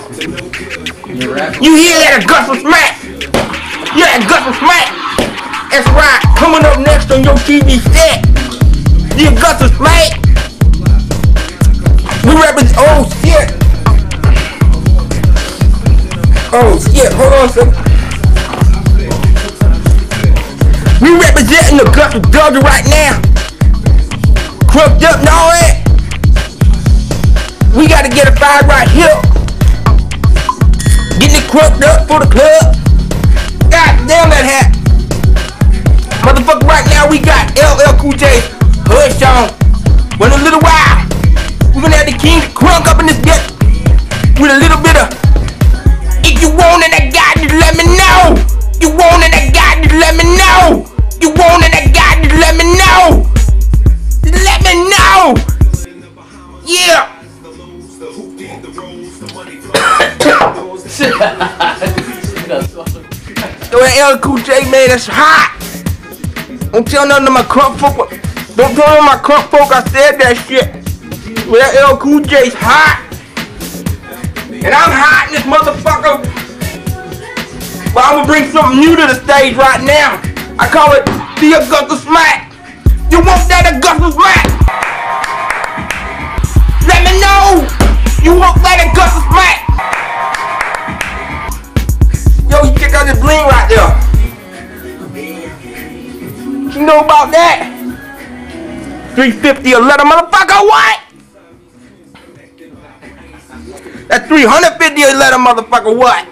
You hear that Augusta smack? That Augusta smack? That's right. Coming up next on your TV set, the Augusta smack. We represent. Oh shit. Oh shit. Hold on second. We representing the Augusta Georgia right now. Crooked up and all that. We gotta get a five right here. Crooked up for the club. God damn that hat. Motherfucker, right now we got LL Cool J Hush on. But in a little while, we're gonna have the king crunk up in this bitch with a little bit of. If you want it, I got it, let me know. You want it, I got it, let me know. You want it, I got it, let me know. Let me know. Yeah. Yo, that LL Cool J, man, that's hot. Don't tell nothing to my crunk folk. Don't tell none of my crunk folk I said that shit. Well, that LL Cool J's hot. And I'm hot in this motherfucker. But I'm gonna bring something new to the stage right now. I call it the Augusta Smack. You want that Augusta Smack? Let me know. You want that Augusta bling right there. You know about that? 350 a letter, motherfucker, what? That's 350 a letter, motherfucker, what?